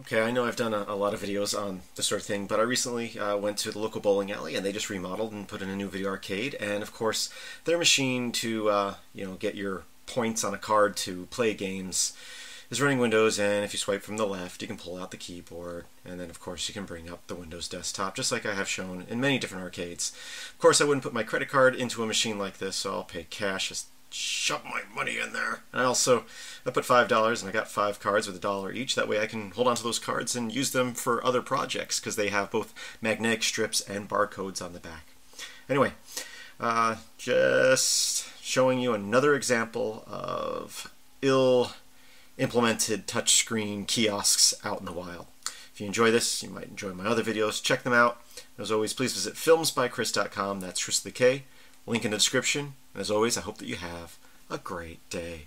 Okay, I know I've done a, a, lot of videos on this sort of thing, but I recently uh, went to the local bowling alley and they just remodeled and put in a new video arcade. And of course, their machine to uh, you know get your points on a card to play games is running Windows. And if you swipe from the left, you can pull out the keyboard, and then of course you can bring up the Windows desktop, just like I have shown in many different arcades. Of course, I wouldn't put my credit card into a machine like this, so I'll pay cash shove my money in there. And I also I put five dollars and I got five cards with a dollar each. That way I can hold on to those cards and use them for other projects because they have both magnetic strips and barcodes on the back. Anyway, uh, just showing you another example of ill implemented touchscreen kiosks out in the wild. If you enjoy this, you might enjoy my other videos. Check them out. As always, please visit filmsbykris.com. That's Kris the K. Link in the description. And as always, I hope that you have a great day.